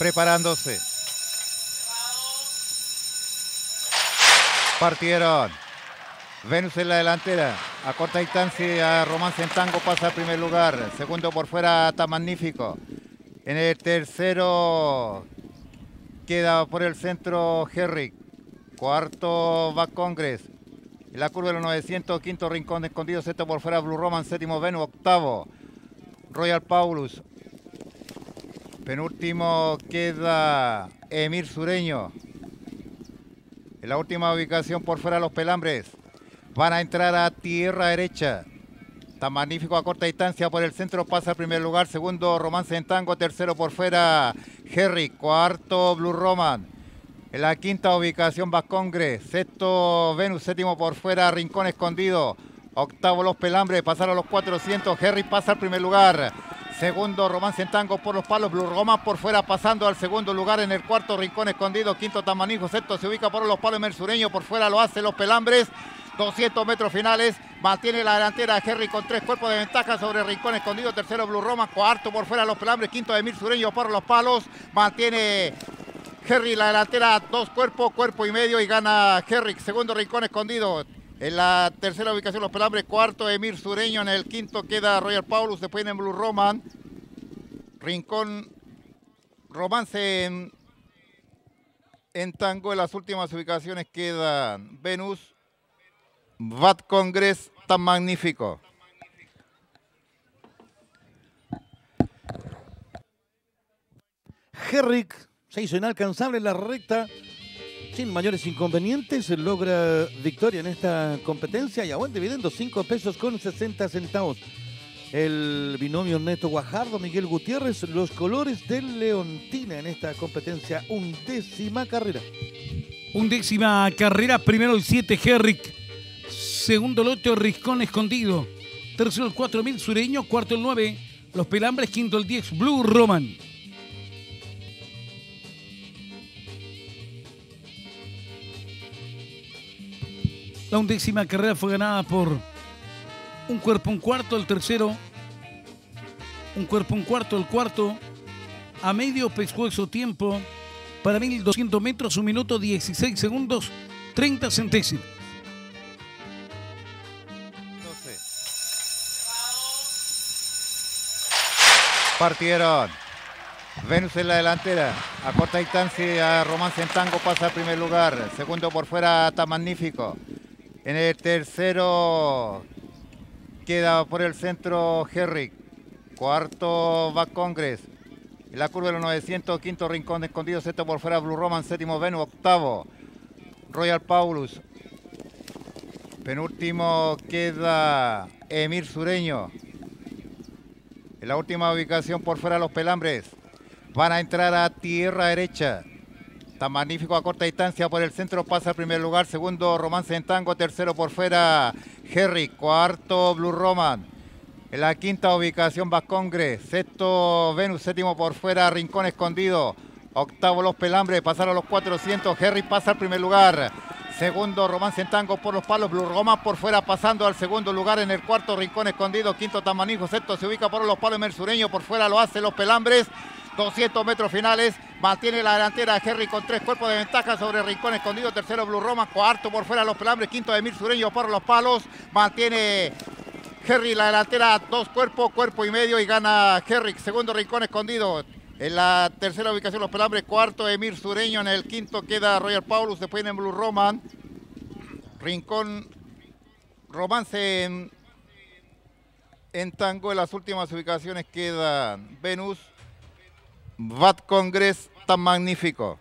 preparándose. Partieron. Venus en la delantera. A corta distancia, Romance en Tango pasa al primer lugar. Segundo por fuera, está magnífico. En el tercero queda por el centro Herrick. Cuarto va Congress. En la curva de los 900, quinto rincón escondido, sexto por fuera Blue Roman, séptimo Venus, octavo Royal Paulus. Penúltimo queda Emir Sureño. En la última ubicación por fuera los pelambres. Van a entrar a tierra derecha. Tan magnífico a corta distancia por el centro pasa al primer lugar. Segundo Romance en Tango. Tercero por fuera Herry. Cuarto Blue Roman. En la quinta ubicación Vascongre. Sexto Venus. Séptimo por fuera Rincón Escondido. Octavo Los Pelambres. Pasaron los 400. Herry pasa al primer lugar. Segundo, Romance en Tango por los palos. Blue Roman por fuera pasando al segundo lugar en el cuarto rincón escondido. Quinto Tamanijo. Sexto se ubica por los palos Mersureño. Por fuera lo hace los Pelambres. 200 metros finales. Mantiene la delantera Henry con tres cuerpos de ventaja sobre Rincón Escondido. Tercero Blue Roman. Cuarto por fuera los Pelambres. Quinto Emir Sureño por los palos. Mantiene Henry la delantera. Dos cuerpos, cuerpo y medio y gana Henry. Segundo Rincón Escondido. En la tercera ubicación los Pelambres, cuarto Emir Sureño, en el quinto queda Royal Paulus, después en Blue Roman. Rincón Romance en, tango. En las últimas ubicaciones queda Venus, Bad Congress, tan magnífico. Herrick se hizo inalcanzable en la recta sin mayores inconvenientes, logra victoria en esta competencia y aguante dividendo 5 pesos con 60 centavos. El binomio Neto Guajardo, Miguel Gutiérrez, los colores del Leontina en esta competencia, undécima carrera. Undécima carrera, primero el 7 Herrick, segundo el 8 Riscón Escondido, tercero el 4000 Sureño, cuarto el 9 Los Pelambres, quinto el 10 Blue Roman. La undécima carrera fue ganada por un cuerpo, un cuarto, el tercero, un cuerpo, un cuarto, el cuarto, a medio pescuezo tiempo, para 1200 metros, un minuto 16 segundos, 30 centésimos. Partieron. Venus en la delantera. A corta distancia, Romance en Tango pasa al primer lugar. Segundo por fuera, está magnífico. En el tercero queda por el centro Herrick. Cuarto va Congress. En la curva de los 900, quinto rincón escondido, sexto por fuera Blue Roman, séptimo Venus, octavo Royal Paulus. Penúltimo queda Emir Sureño. En la última ubicación por fuera los pelambres. Van a entrar a tierra derecha. Tan magnífico a corta distancia por el centro pasa al primer lugar. Segundo Romance en Tango. Tercero por fuera Herry. Cuarto Blue Roman. En la quinta ubicación Vascongre. Sexto Venus. Séptimo por fuera Rincón Escondido. Octavo Los Pelambres. Pasaron los 400. Herry pasa al primer lugar. Segundo, Romance en Tango por los palos. Blue Roman por fuera pasando al segundo lugar en el cuarto rincón escondido. Quinto Tamanijo. Sexto se ubica por los palos Mersureño. Por fuera lo hace los Pelambres. 200 metros finales. Mantiene la delantera Herry con tres cuerpos de ventaja sobre Rincón Escondido. Tercero Blue Roman. Cuarto por fuera los Pelambres. Quinto Emir Sureño por los palos. Mantiene Herry la delantera. Dos cuerpos, cuerpo y medio y gana Herrick. Segundo Rincón Escondido. En la tercera ubicación los Pelambres, cuarto Emir Sureño, en el quinto queda Royal Paulus, después en Blue Roman. Rincón Romance en, en tango, en las últimas ubicaciones queda Venus, Bad Congress, tan magnífico.